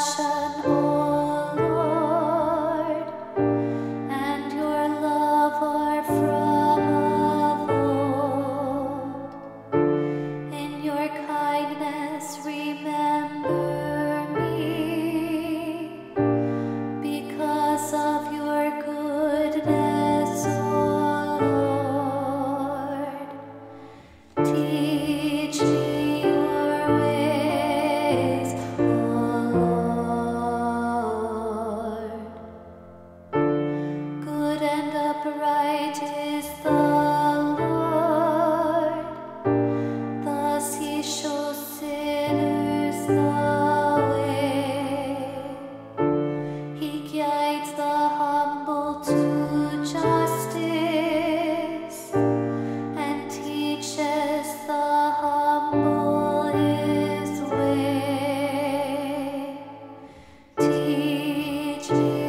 Russia. you.